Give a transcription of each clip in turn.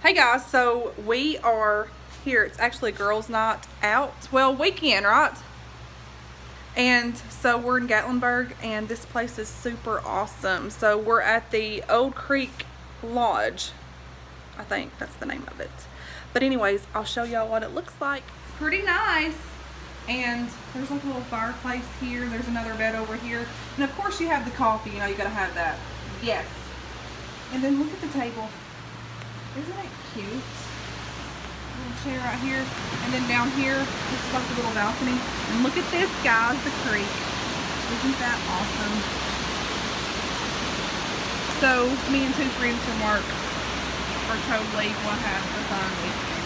Hey guys, so we are here. It's actually girls' night out. Well, weekend, right? And so we're in Gatlinburg and this place is super awesome. So we're at the Old Creek Lodge. I think that's the name of it. But anyways, I'll show y'all what it looks like. Pretty nice. And there's like a little fireplace here. There's another bed over here. And of course you have the coffee. You know, you gotta have that. Yes. And then look at the table. Isn't it cute? Little chair right here. And then down here, this is like the little balcony. And look at this, guys, the creek. Isn't that awesome? So, me and two friends from work are totally going to have a fun weekend.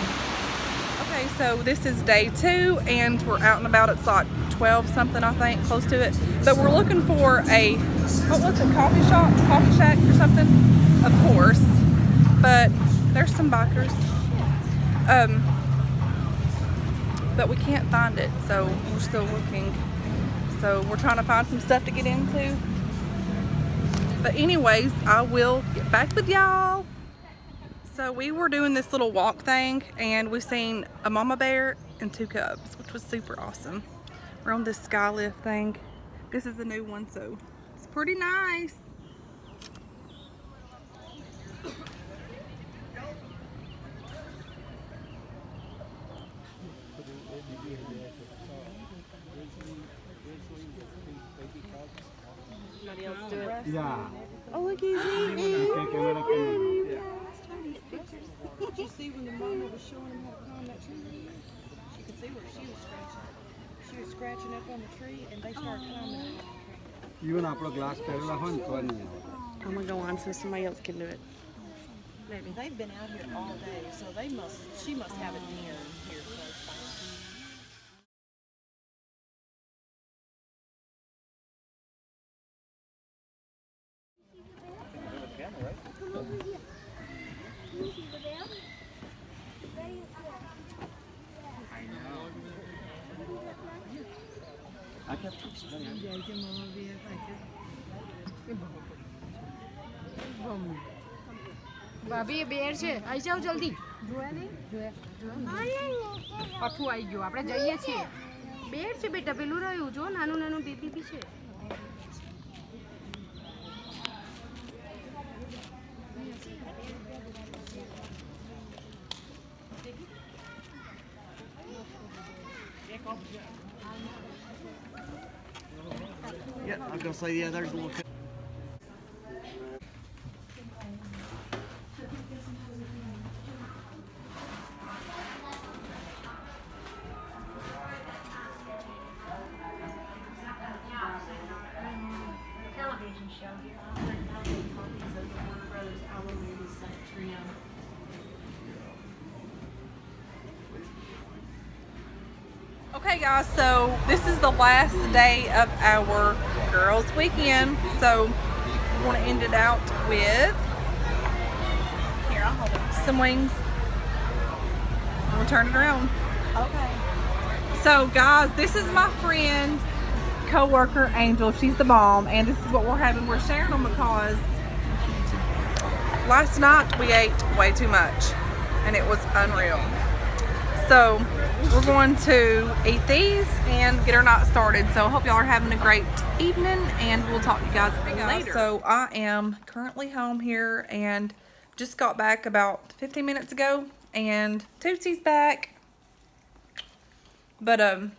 Okay, so this is day two, and we're out and about. It's like 12 something, I think, close to it. But we're looking for a, what was it, coffee shop, coffee shack or something? Of course. But there's some bikers. Um, but we can't find it, so we're still looking. So we're trying to find some stuff to get into. But anyways, I will get back with y'all. So we were doing this little walk thing and we seen a mama bear and two cubs, which was super awesome. We're on this sky lift thing. This is a new one, so it's pretty nice. Yeah. Oh, look, he's eating. Okay, camera can- yeah. Did you see when the mama was showing him how to climb that tree? She could see where she was scratching. She was scratching up on the tree and they started climbing. Even આપણો glass પહેરેલા હોય ને તો નહીં આવે I'm gonna go on so somebody else can do it. Maybe. They've been out here all day, so they must, she must have a den here ભાભી બેર છે. આવી જાઓ જલ્દી. જોયા નહીં જોયા પાછું આવી ગયું. આપણે જઈએ છીએ. બેર છે બેટા પેલું રહ્યું. જો નાનું નાનું બેબી બી છે. Yeah, I was gonna say, yeah, there's a little. Okay guys, so this is the last day of our girls weekend. So we want to end it out with here, I'll hold it. Some wings. We'll turn it around. Okay. So guys, this is my friend, co-worker Angel. She's the bomb, and this is what we're having. We're sharing them because last night we ate way too much, and it was unreal. So we're going to eat these and get our night started. So I hope y'all are having a great evening, and we'll talk to you guys later. So I am currently home here, and just got back about 15 minutes ago, and Tootsie's back. But um,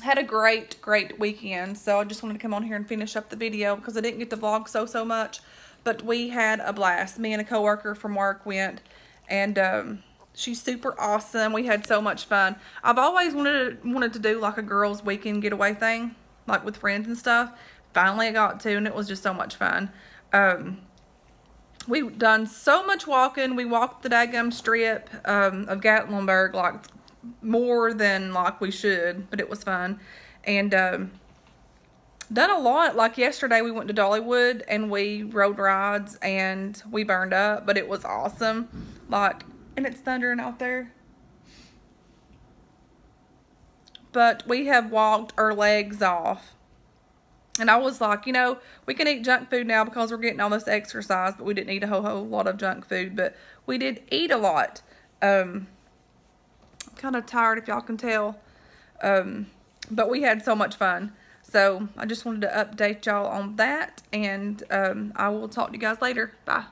had a great, great weekend. So I just wanted to come on here and finish up the video because I didn't get to vlog so, so much. But we had a blast. Me and a coworker from work went and um, she's super awesome. We had so much fun. I've always wanted to, wanted to do like a girls weekend getaway thing, like with friends and stuff. Finally I got to and it was just so much fun. Um, we've done so much walking. We walked the daggum strip um, of Gatlinburg like more than like we should, but it was fun. And um, done a lot. Like yesterday, we went to Dollywood and we rode rides and we burned up, but it was awesome. Like, and it's thundering out there. But we have walked our legs off And I was like, you know, we can eat junk food now because we're getting all this exercise, but we didn't eat a whole, whole lot of junk food. But we did eat a lot. Um, I'm kind of tired, if y'all can tell. Um, but we had so much fun. So I just wanted to update y'all on that. And um, I will talk to you guys later. Bye.